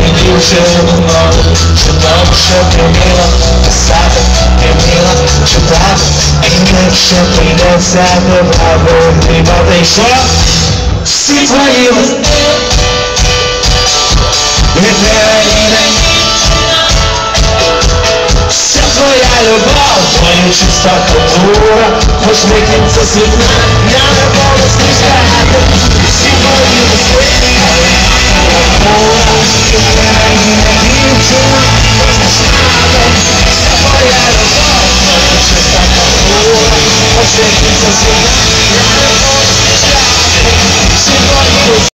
sobre dívida nome Te amo, Camila Passada, Camila Chupada Ainda sempre dançada Bravo, rival deixou Se foi Своя любовь, твоя чистота, Хочешь выкинуться с лица, Thank you.